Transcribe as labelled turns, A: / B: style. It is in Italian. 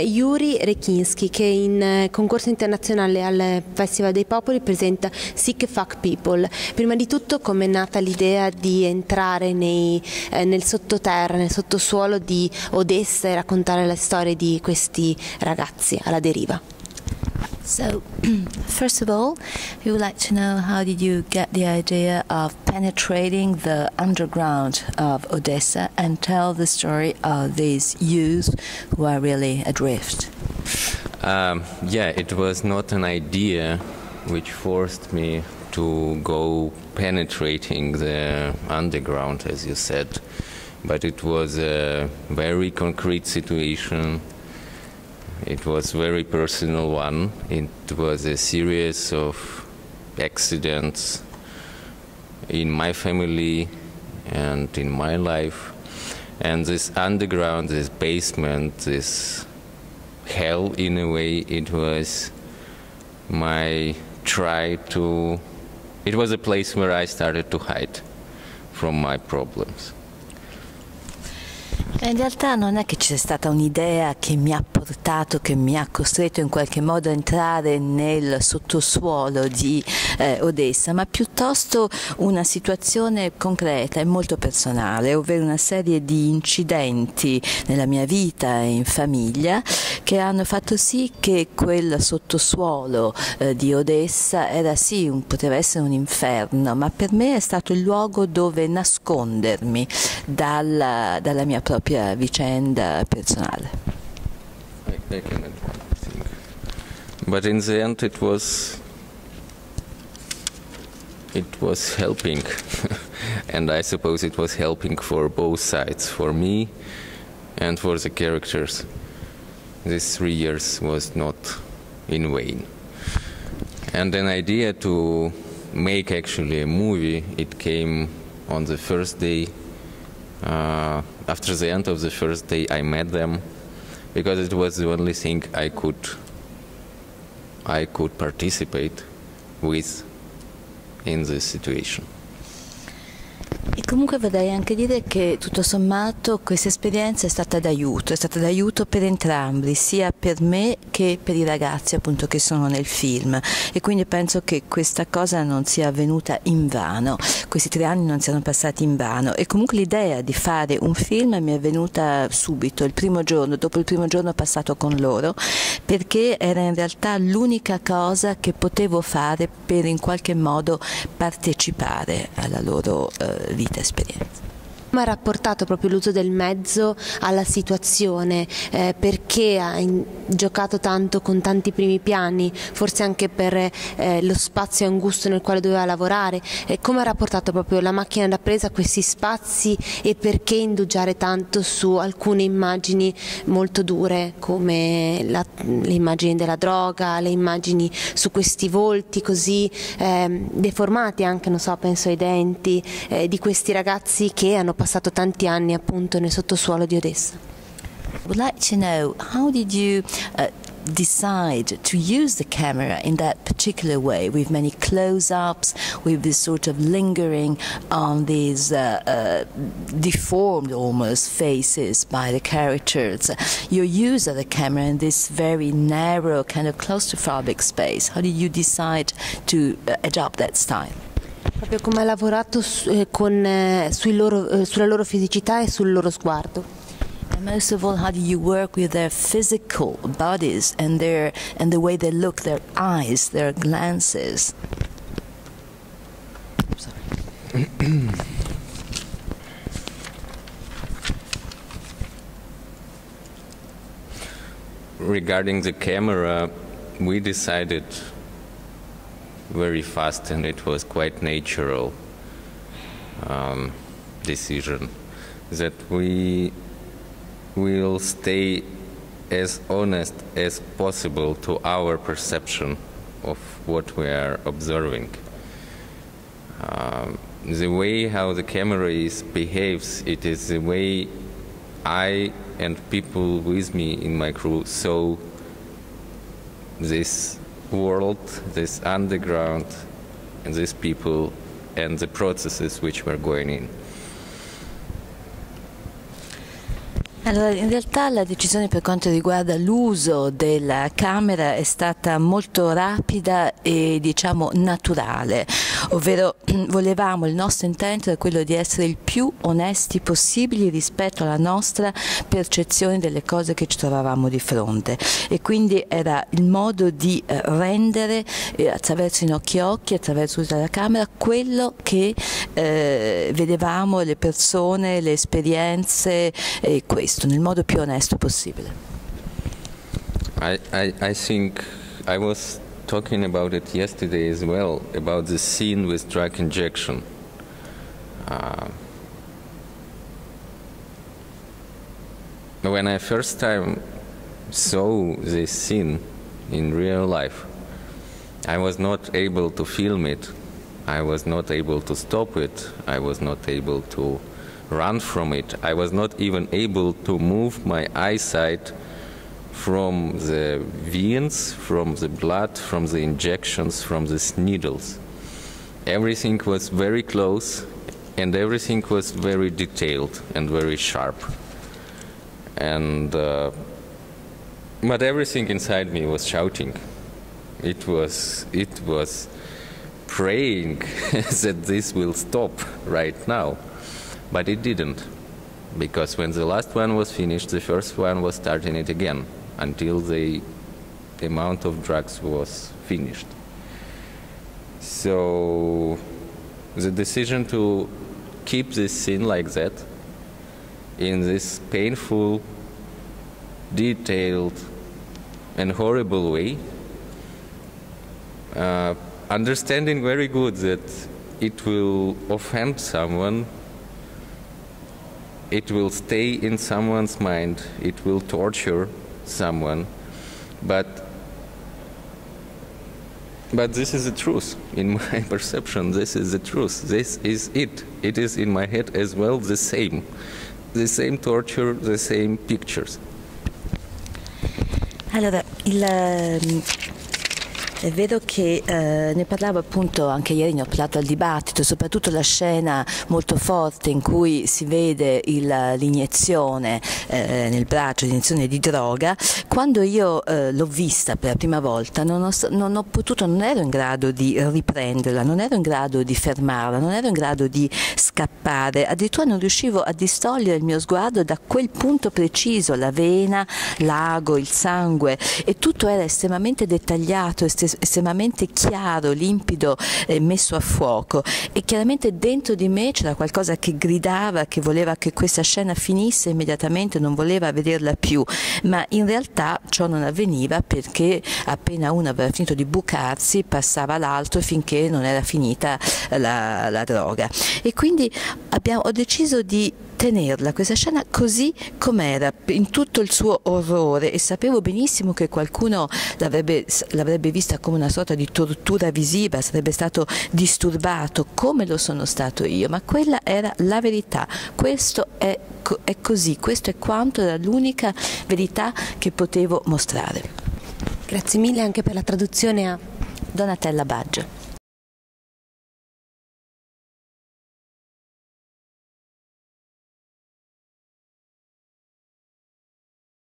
A: Yuri Rekinski che in eh, concorso internazionale al Festival dei Popoli presenta Sick Fuck People. Prima di tutto come è nata l'idea di entrare nei, eh, nel sottoterra, nel sottosuolo di Odessa e raccontare le storie di questi ragazzi alla deriva?
B: So, first of all, we would like to know how did you get the idea of penetrating the underground of Odessa and tell the story of these youths who are really adrift?
C: Um, yeah, it was not an idea which forced me to go penetrating the underground, as you said, but it was a very concrete situation it was very personal one. It was a series of accidents in my family and in my life. And this underground, this basement, this hell in a way, it was my try to. It was a place where I started to hide from my problems.
B: In realtà non è che ci sia stata un'idea che mi ha portato, che mi ha costretto in qualche modo a entrare nel sottosuolo di eh, Odessa, ma piuttosto una situazione concreta e molto personale, ovvero una serie di incidenti nella mia vita e in famiglia che hanno fatto sì che quel sottosuolo eh, di Odessa era sì, un, poteva essere un inferno, ma per me è stato il luogo dove nascondermi dalla, dalla mia propria vicenda personale.
C: I, I think. But in the end it was it was helping and I suppose it was helping for both sides, for me and for the characters. These three years was not in vain. And an idea to make actually a movie, it came on the first day uh, after the end of the first day, I met them because it was the only thing I could I could participate with in this situation.
B: Comunque vorrei anche dire che tutto sommato questa esperienza è stata d'aiuto, è stata d'aiuto per entrambi, sia per me che per i ragazzi appunto che sono nel film. E quindi penso che questa cosa non sia avvenuta in vano, questi tre anni non siano passati in vano. E comunque l'idea di fare un film mi è venuta subito, il primo giorno, dopo il primo giorno passato con loro, perché era in realtà l'unica cosa che potevo fare per in qualche modo partecipare alla loro eh, vita experience.
A: Come ha rapportato proprio l'uso del mezzo alla situazione? Eh, perché ha in, giocato tanto con tanti primi piani, forse anche per eh, lo spazio angusto nel quale doveva lavorare? Eh, come ha rapportato proprio la macchina da presa a questi spazi e perché indugiare tanto su alcune immagini molto dure come la, le immagini della droga, le immagini su questi volti così ehm, deformati anche, non so, penso ai denti eh, di questi ragazzi che hanno passato tanti anni appunto nel sottosuolo di Odessa.
B: Would like to know how did you uh, decide to use the camera in that particular way with many close-ups, with this sort of lingering on these uh, uh, deformed almost faces by the characters. Your use of the camera in this very narrow kind of claustrophobic space. How did you decide to uh, adopt that style?
A: Proprio come ha lavorato su, eh, con, eh, loro, eh, sulla loro fisicità e sul loro sguardo.
B: And most of all, how do you work with their physical bodies and their and the way they look, their eyes, their glances?
C: Regarding the camera, we decided very fast and it was quite natural um, decision that we will stay as honest as possible to our perception of what we are observing. Um, the way how the camera is behaves, it is the way I and people with me in my crew saw this world, this underground, and these people and the processes which were going in.
B: Allora, in realtà la decisione per quanto riguarda l'uso della camera è stata molto rapida e diciamo naturale, ovvero volevamo, il nostro intento era quello di essere il più onesti possibili rispetto alla nostra percezione delle cose che ci trovavamo di fronte e quindi era il modo di eh, rendere eh, attraverso i nostri occhi, attraverso della camera, quello che eh, vedevamo, le persone, le esperienze e questo nel modo più onesto possibile.
C: I, I, I talking about it yesterday as well, about the scene with drug injection. Uh, when I first time saw this scene in real life, I was not able to film it. I was not able to stop it. I was not able to run from it. I was not even able to move my eyesight from the veins, from the blood, from the injections, from the needles. Everything was very close and everything was very detailed and very sharp. And uh, but everything inside me was shouting. It was it was praying that this will stop right now. But it didn't, because when the last one was finished, the first one was starting it again until the amount of drugs was finished. So the decision to keep this scene like that, in this painful, detailed, and horrible way, uh, understanding very good that it will offend someone it will stay in someone's mind, it will torture someone, but but this is the truth in my perception. This is the truth. This is it. It is in my head as well the same, the same torture, the same pictures.
B: Allora, il, ehm, È vero che eh, ne parlavo appunto anche ieri, ne ho parlato al dibattito, soprattutto la scena molto forte in cui si vede l'iniezione eh, nel braccio, l'iniezione di droga, quando io eh, l'ho vista per la prima volta non ho, non ho potuto, non ero in grado di riprenderla, non ero in grado di fermarla, non ero in grado di scappare, addirittura non riuscivo a distogliere il mio sguardo da quel punto preciso, la vena, l'ago, il sangue. E tutto era estremamente dettagliato, estremamente chiaro, limpido, eh, messo a fuoco. E chiaramente dentro di me c'era qualcosa che gridava, che voleva che questa scena finisse immediatamente, non voleva vederla più, ma in realtà ciò non avveniva perché appena uno aveva finito di bucarsi passava l'altro finché non era finita la, la droga. E quindi quindi abbiamo, ho deciso di tenerla questa scena così com'era in tutto il suo orrore. E sapevo benissimo che qualcuno l'avrebbe, l'avrebbe vista come una sorta di tortura visiva sarebbe stato disturbato come lo sono stato io. Ma quella era la verità. Questo è, è così. Questo è quanto era l'unica verità che potevo mostrare.
A: Grazie mille anche per la traduzione a
B: Donatella Baggio